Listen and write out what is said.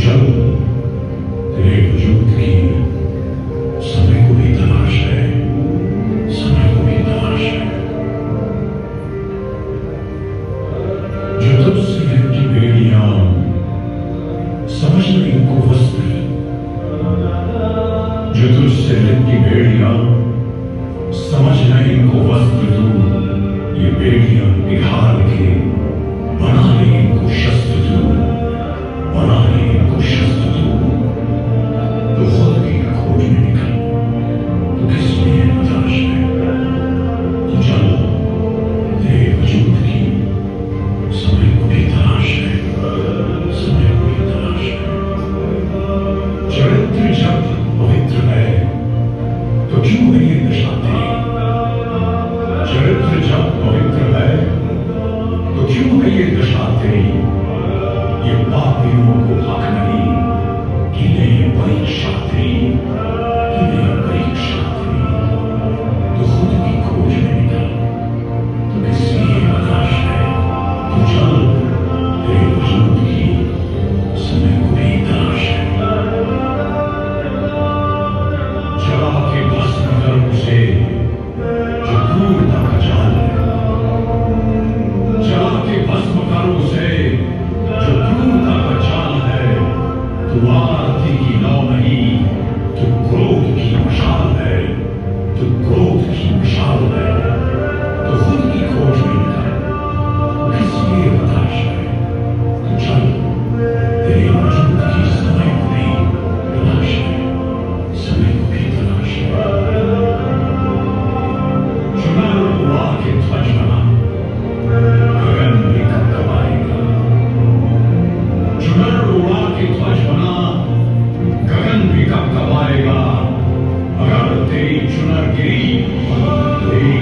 जब तेरे वजूद की समय को भी तलाश है, समय को भी तलाश है। जो तब समझ में इनको वस्त जो तुझ लिख की बेड़ियाँ समझ में इनको वस्त्र दूर ये बेड़ियाँ बिहार me.